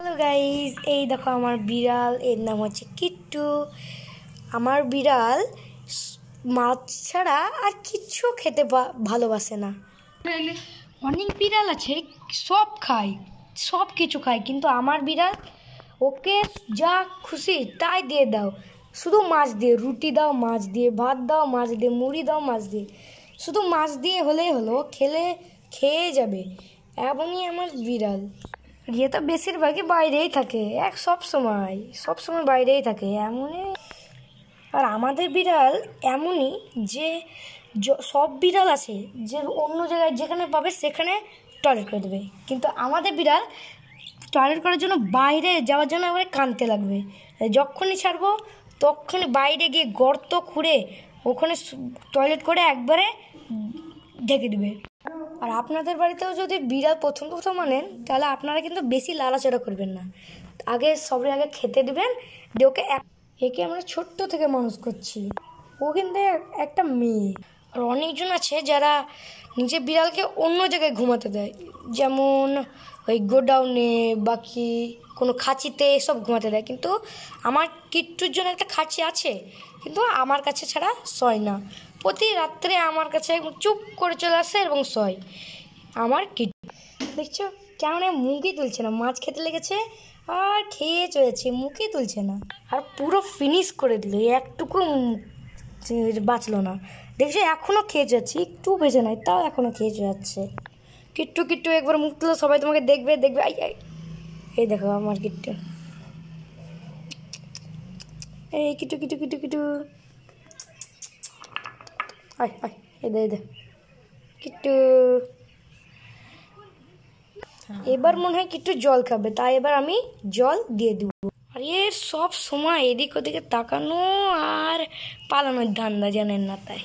Hello guys এই দেখো আমার বিড়াল, এর নাম হচ্ছে কিট্টু। আমার বিড়াল মাছ ছাড়া আর কিচ্ছু খেতে ভালোবাসে না। অনেক বিড়াল আছে, সব খায়, সব কিছু খায়, কিন্তু আমার বিড়াল ওকে যা খুশি তাই দিয়ে দাও। শুধু মাছ দিয়ে, রুটি দাও, মাছ দিয়ে, ভাত দাও, মাছ দিয়ে, মুড়ি দাও, মাছ দিয়ে। শুধু মাছ দিয়ে হলেই হলো, খেলে, খেয়ে যাবে। এমনই আমার বিড়াল। রিয়া তো বেশিরভাগই বাইরেই থাকে, এক সব সময় সব সময় বাইরেই থাকে, এমনই। আর আমাদের বিড়াল এমনই যে সব বিড়াল আছে, যে অন্য জায়গায় যেখানে পাবে সেখানে টয়লেট করে দেবে। কিন্তু আমাদের বিড়াল টয়লেট করার জন্য বাইরে যাওয়ার জন্য এবারে কানতে লাগবে। যখনই ছাড়বো, তখনই বাইরে গিয়ে গর্ত খুঁড়ে ওখানে টয়লেট করে একবারে ঢেকে দিবে। আর আপনাদের বাড়িতেও যদি বিড়াল প্রথম প্রথম আনেন, তাহলে আপনারা কিন্তু বেশি লাড়াচাড়া করবেন না। আগে সবাই আগে খেতে দেবেন ওকে একে আমরা ছোট্ট থেকে মানুষ করছি। ও কিন্তু একটা মেয়ে। আর অনেকজন আছে যারা নিজের বিড়ালকে অন্য জায়গায় ঘুমাতে দেয়। যেমন ওই গোডাউনে, বাকি কোনো খাঁচিতে এসব ঘুমাতে দেয়। কিন্তু আমার কিট্টুর জন্য একটা খাঁচি আছে, কিন্তু আমার কাছে ছাড়া সয় না। প্রতি রাত্রে আমার কাছে চুপ করে চলে আসে এবং সয়। আমার কিট্টু দেখছ? কেমন মুখই তুলছে না। মাছ খেতে লেগেছে, আর খেয়ে চলেছে, মুখই তুলছে না। আর পুরো ফিনিশ করে দিল। একটুকু বাঁচলো না। দেখছ? এখনও খেয়ে যাচ্ছে একটু বেঁচে নাই, তাও এখনও খেয়ে যাচ্ছে কিট্টু কিট্টু, একবার মুখ তুলো, সবাই তোমাকে দেখবে দেখবে। আই আই। এই দেখো আমার কিট্টু। এই কিটু কিটু কিটু কিট্টু। আয় আয় এদে দে, এই দে। কিট্টু। এবার মনে হয় কিট্টু জল খাবে, তাই এবার আমি জল দিয়ে দেবো। আর, সব সময় এদিক ওদিকে তাকানো আর পালানোর ধান্দা জানেন না তাই।